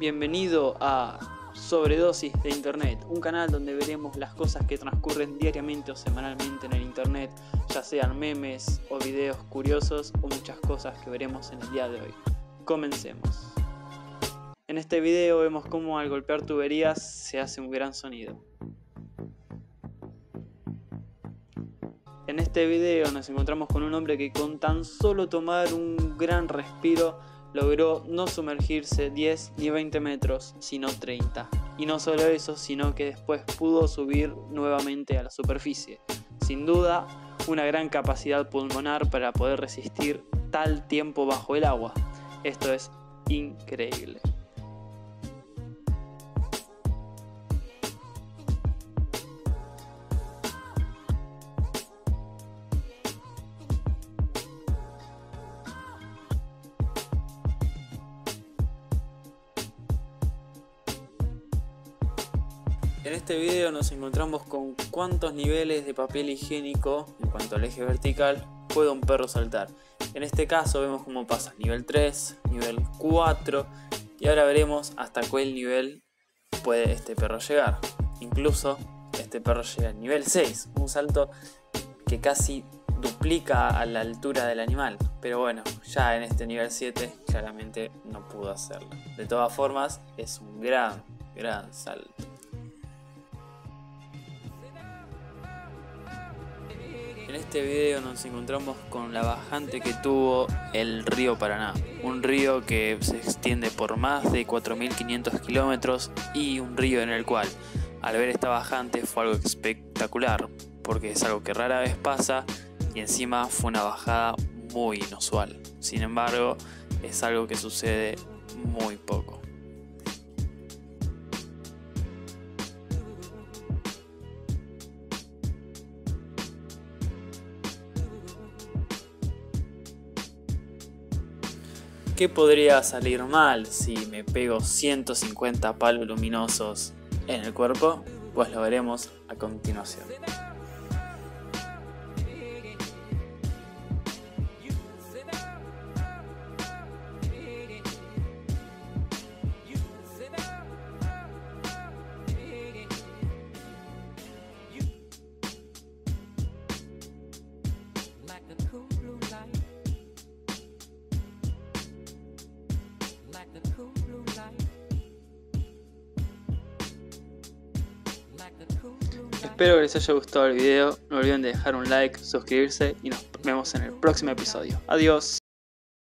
Bienvenido a Sobredosis de Internet, un canal donde veremos las cosas que transcurren diariamente o semanalmente en el Internet, ya sean memes o videos curiosos o muchas cosas que veremos en el día de hoy. Comencemos. En este video vemos cómo al golpear tuberías se hace un gran sonido. En este video nos encontramos con un hombre que con tan solo tomar un gran respiro logró no sumergirse 10 ni 20 metros, sino 30. Y no solo eso, sino que después pudo subir nuevamente a la superficie. Sin duda, una gran capacidad pulmonar para poder resistir tal tiempo bajo el agua. Esto es increíble. En este video nos encontramos con cuántos niveles de papel higiénico en cuanto al eje vertical puede un perro saltar. En este caso vemos cómo pasa nivel 3, nivel 4 y ahora veremos hasta cuál nivel puede este perro llegar. Incluso este perro llega al nivel 6, un salto que casi duplica a la altura del animal. Pero bueno, ya en este nivel 7 claramente no pudo hacerlo. De todas formas, es un gran, gran salto. En este video nos encontramos con la bajante que tuvo el río Paraná, un río que se extiende por más de 4.500 kilómetros y un río en el cual al ver esta bajante fue algo espectacular, porque es algo que rara vez pasa y encima fue una bajada muy inusual. Sin embargo, es algo que sucede muy poco. ¿Qué podría salir mal si me pego 150 palos luminosos en el cuerpo? Pues lo veremos a continuación. Espero que les haya gustado el video, no olviden de dejar un like, suscribirse y nos vemos en el próximo episodio. Adiós.